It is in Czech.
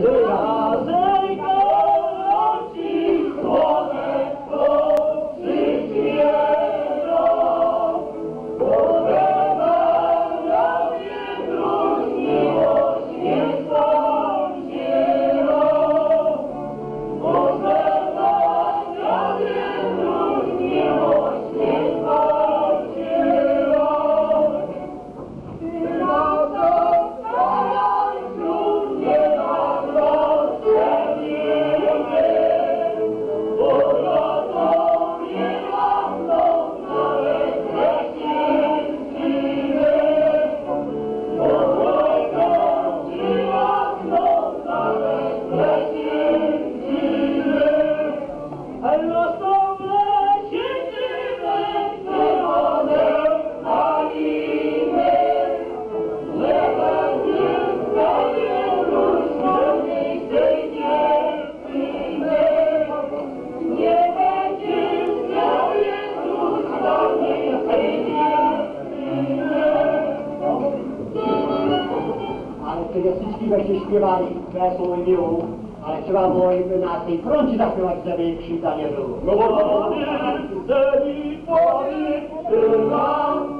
出るな。Byście śpiewali wesoło i miło, ale trzeba było im na tej froncie zaśpiewać, żeby krzywda nie było. No to nie, że mi powie, że nam, to